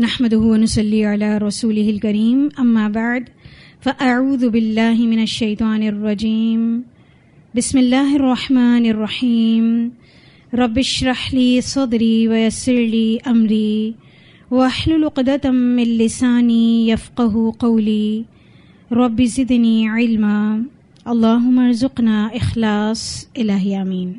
نحمده ونصلي على رسوله الكريم أما بعد فأعوذ بالله من الشيطان الرجيم بسم الله الرحمن الرحيم رب اشرح لي صدري ويسر لي أمري واحلل عقدة من لساني يفقه قولي رب زدني علما اللهم ارزقنا إخلاص إلهي آمين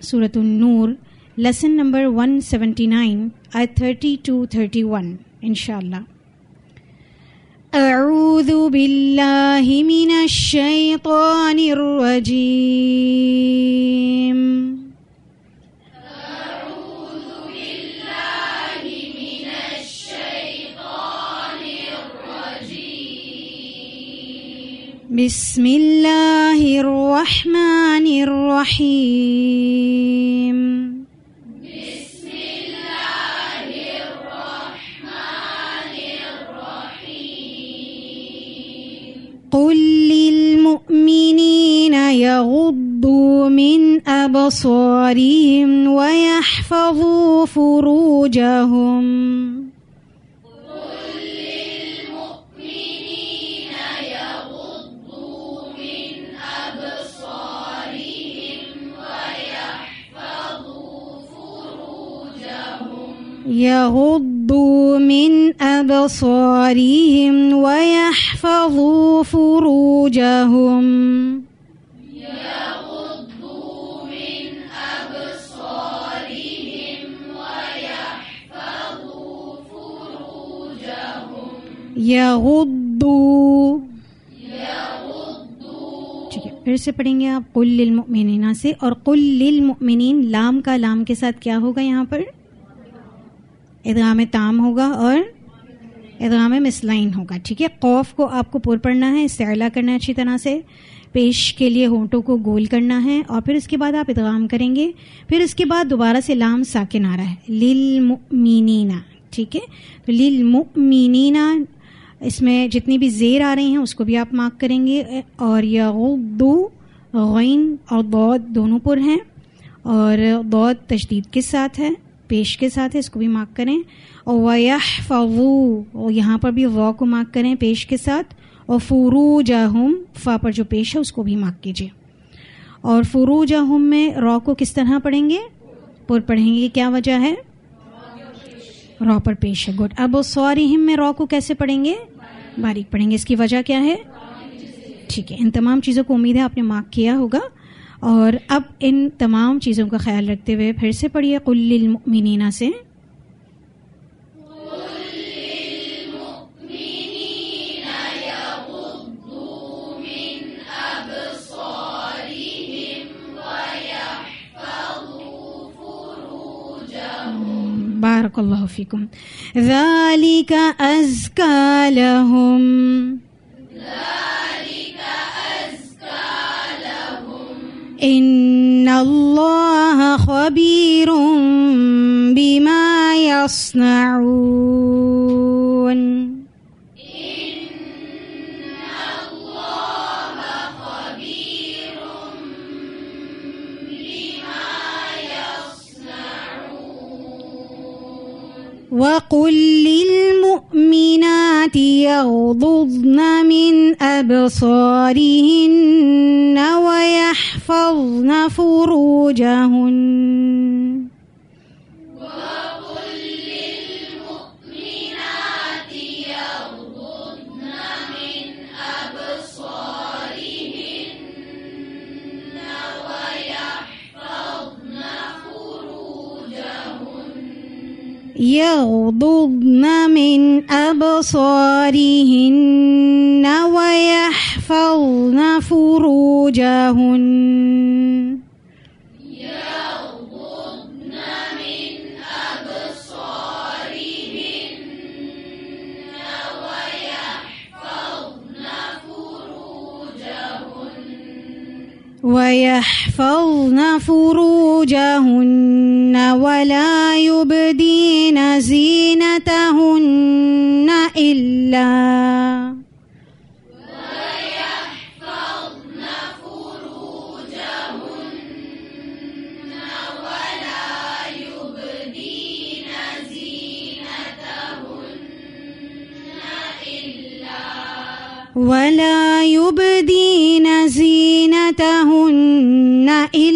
سورة النور lesson number 179 at 30 to 31 inshallah أعوذ بالله من الشيطان الرجيم أعوذ بالله من الشيطان الرجيم بسم الله الرحمن الرحيم قل للمؤمنين يغضوا من أبصارهم ويحفظوا فروجهم يغضوا من أبصارهم ويحفظوا فروجهم يغضوا پھر سے پڑھیں گے آپ کل للمؤمنین سے اور کل للمؤمنین لام کا لام کے ساتھ کیا ہوگا یہاں پر ادغام تام ہوگا اور ادغام مثلین ہوگا ٹھیک ہے قاف کو آپ کو پر پڑنا ہے استعلا کرنا ہے اچھی طرح سے پیش کے لیے ہونٹوں کو گول کرنا ہے اور پھر اس کے بعد آپ ادغام کریں گے پھر اس کے بعد دوبارہ سے لام ساکن آ رہا ہے للمک مینینا ٹھیک ہے تو للمک مینینا اس میں جتنی بھی زیر آ رہی ہیں اس کو بھی آپ mark کریں گے اور یا دو غین اور بودھ دونوں پر ہیں اور بودھ تشدید کے ساتھ ہے پیش کے ساتھ ہے اس کو بھی mark کریں اور ویاح فو اور یہاں پر بھی وا کو mark کریں پیش کے ساتھ اور فروجہم فا پر جو پیش ہے اس کو بھی mark کیجیے اور فروجہم میں را کو کس طرح پڑھیں گے پر پڑھیں گے کیا وجہ ہے را پر پیش ہے good اب سوری ہم میں را کو کیسے پڑھیں گے باریک پڑھیں گے اس کی وجہ کیا ہے ٹھیک ہے ان تمام چیزوں کو امید ہے آپ نے mark کیا ہوگا اور اب ان تمام چیزوں کا خیال رکھتے ہوئے پھر سے پڑھیے کل مینینا سے بارک اللہ فیکم ذالک ازکا لہم ذالک إن الله خبير بما يصنعون وقل للمؤمنات يغضضن من أبصارهن ويحفظن فروجهن يغضضن من أبصارهن ويحفظن فروجهن ويحفظن فروجهن ولا يبدين زينتهن إلا آتاهن إلا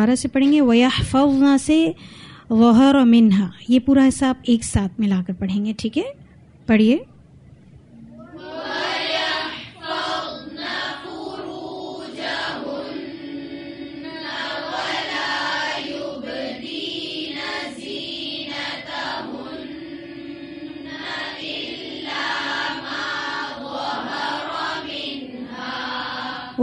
دوبارہ سے پڑھیں گے ویا فونا غہر و منہا یہ پورا حصہ آپ ایک ساتھ ملا کر پڑھیں گے ٹھیک ہے پڑھیے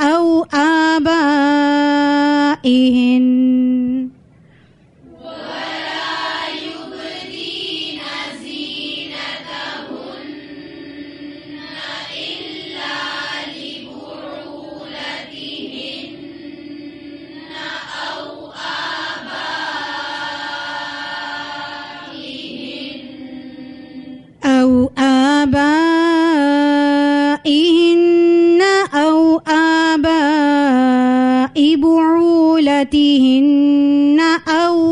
أو آبائهن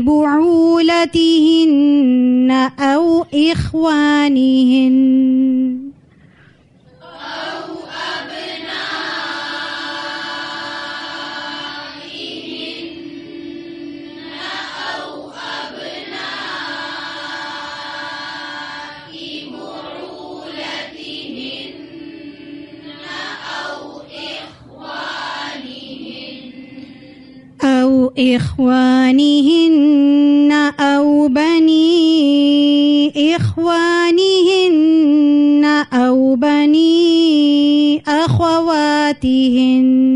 ببعولتهن أو إخوانهن إخوانهن أو بني إخوانهن أو بني أخواتهن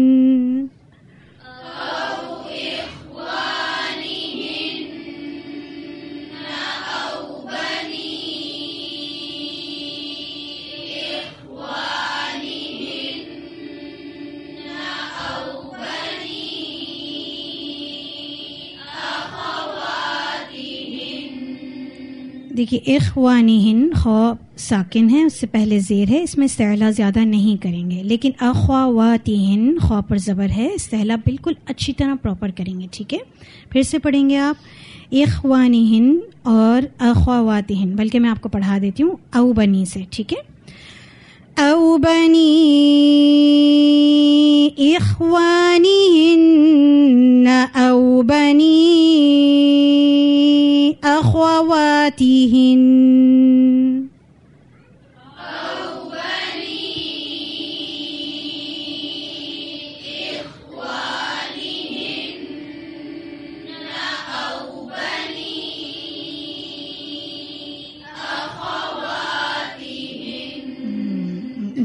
کہ اخوان خو ساکن ہے اس سے پہلے زیر ہے اس میں استعلا زیادہ نہیں کریں گے لیکن اخواط ہند خوا پر زبر ہے استعلا بالکل اچھی طرح proper کریں گے ٹھیک ہے پھر سے پڑھیں گے آپ اخوان ہند اور اخواطین بلکہ میں آپ کو پڑھا دیتی ہوں او بنی سے ٹھیک ہے أو بني إخوانهن أو بني أخواتهن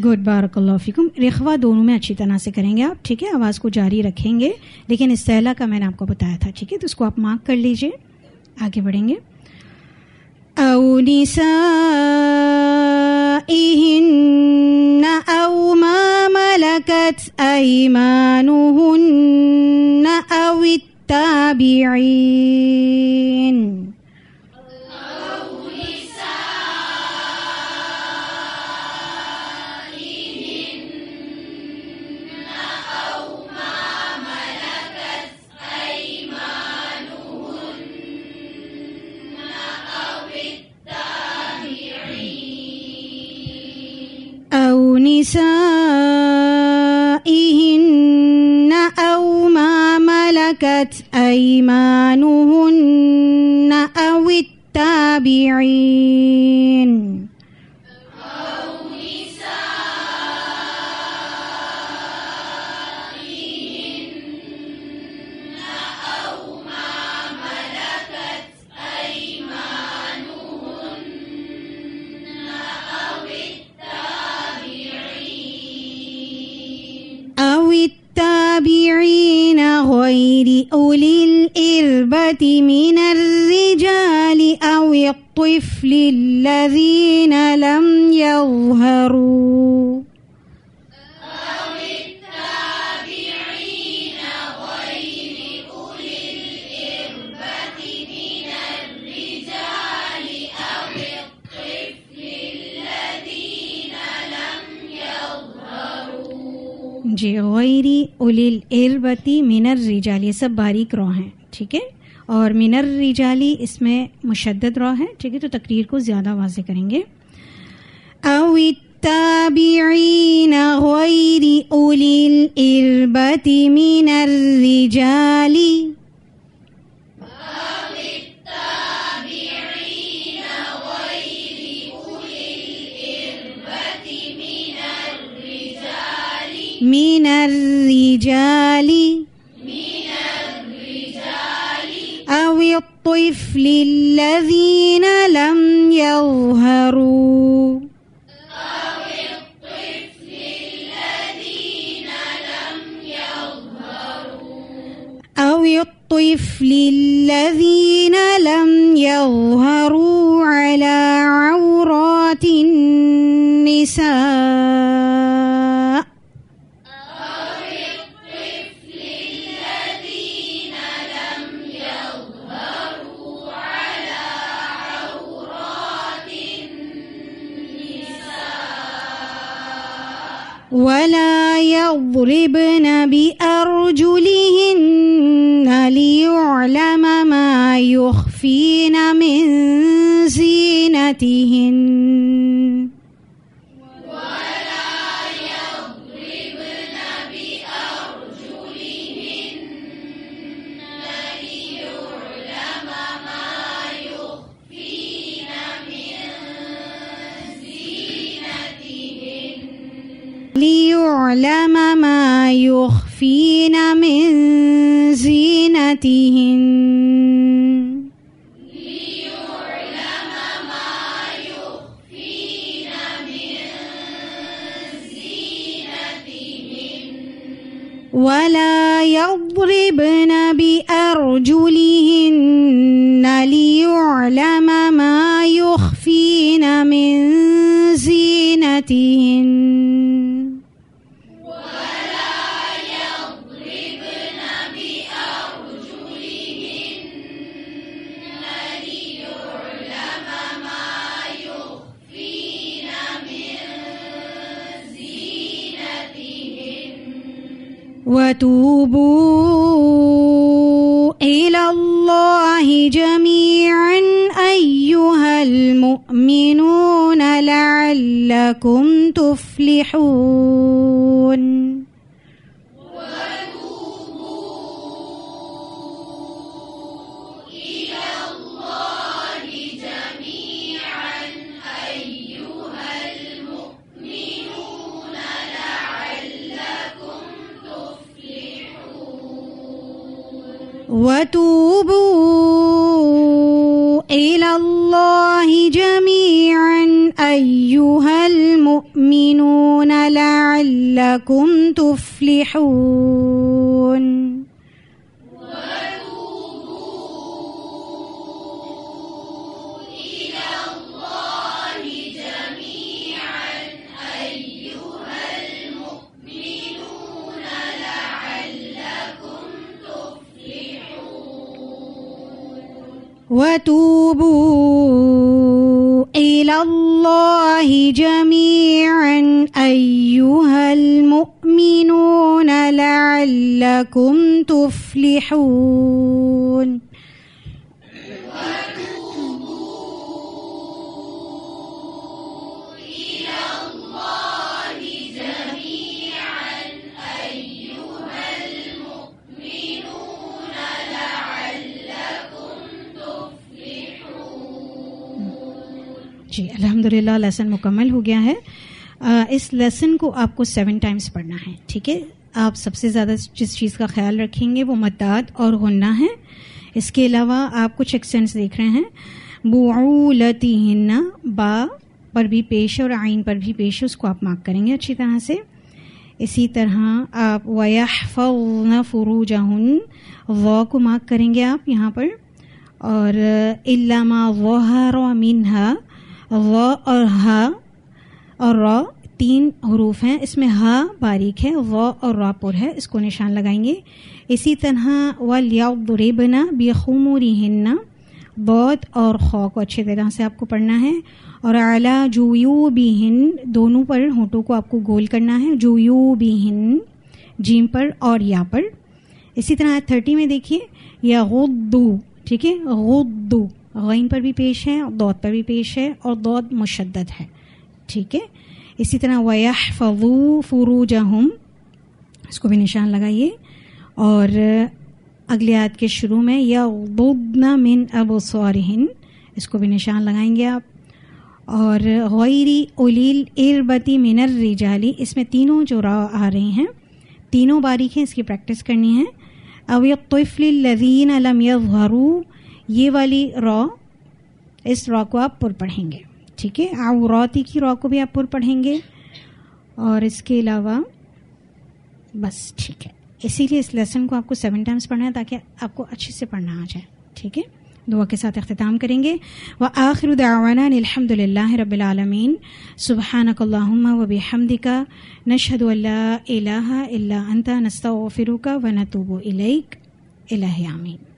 گڈ بارک اللہ فکم رخوا دونوں میں اچھی طرح سے کریں گے آپ ٹھیک ہے آواز کو جاری رکھیں گے لیکن اس کا میں نے آپ کو بتایا تھا ٹھیک ہے تو اس کو آپ mark کر لیجیے آگے بڑھیں گے اونی او ما ملکت مانو او التابعین that جی غیری الیل اربتی مینر ریجالی یہ سب باریک رو ہیں ٹھیک ہے اور مینر ریجالی اس میں مشدد رو ہے ٹھیک ہے تو تکریر کو زیادہ واضح کریں گے اویین غیر الیل اربتی من الرجال الرجال من الرجال أو الطفل الذين لم يظهروا أو الطفل الذين لم يظهروا أو الطفل الذين لم يظهروا على عورات النساء آياتهن ليعلم ما يخفين من زينتهن ولا يضربن بأرجلهن ليعلم ما يخفين من زينتهن وتوبوا إلى الله جميعا أيها المؤمنون لعلكم تفلحون وتوبوا إلى الله جميعا أيها المؤمنون لعلكم تفلحون وتوبوا إلى الله جميعا أيها المؤمنون لعلكم تفلحون الحمدللہ lesson مکمل ہو گیا ہے اس lesson کو آپ کو seven times پڑھنا ہے ٹھیک ہے آپ سب سے زیادہ جس چیز کا خیال رکھیں گے وہ مدات اور غنہ ہے اس کے علاوہ آپ کچھ ایکسنٹس دیکھ رہے ہیں بولا با پر بھی پیش اور عین پر بھی پیش اس کو آپ mark کریں گے اچھی طرح سے اسی طرح آپ و جہن و کو mark کریں گے آپ یہاں پر اور الا ما و منہا و اور ہا اور را تین حروف ہیں اس میں ہا باریک ہے و اور را پر ہے اس کو نشان لگائیں گے اسی طرح و لیا بنا بیخوموری ہننا بود اور خو کو اچھے طرح سے آپ کو پڑھنا ہے اور اعلیٰ جو ہن دونوں پر ہونٹوں کو آپ کو گول کرنا ہے جو یو ہن جیم پر اور یا پر اسی طرح thirty میں دیکھیے يغضوا ٹھیک ہے يغضوا غین پر بھی پیش ہے اور ضاد پر بھی پیش ہے اور ضاد مشدد ہے ٹھیک ہے اسی طرح ویہ فو فرو اس کو بھی نشان لگائیے اور اگلے آیت کے شروع میں يغضضن من ابو سور اس کو بھی نشان لگائیں گے آپ اور غیری اولیل اربتی الرجال اس میں تینوں جو را آ رہے ہیں تینوں باریک ہیں اس کی practice کرنی ہے اویق توفلین علم یا غروب یہ والی را اس را کو آپ پر پڑھیں گے ٹھیک ہے آپ روتی کی را کو بھی آپ پر پڑھیں گے اور اس کے علاوہ بس ٹھیک ہے اسی لیے اس lesson کو آپ کو seven times پڑھنا ہے تاکہ آپ کو اچھے سے پڑھنا آ جائے ٹھیک ہے دعا کے ساتھ اختتام کریں گے و رب العالمین الحمد لله اللہ العالمين۔ سبحانک کا و اللہ نشہد اللہ الہ الا و نستغفرک و نتوب و الیک الہ آمین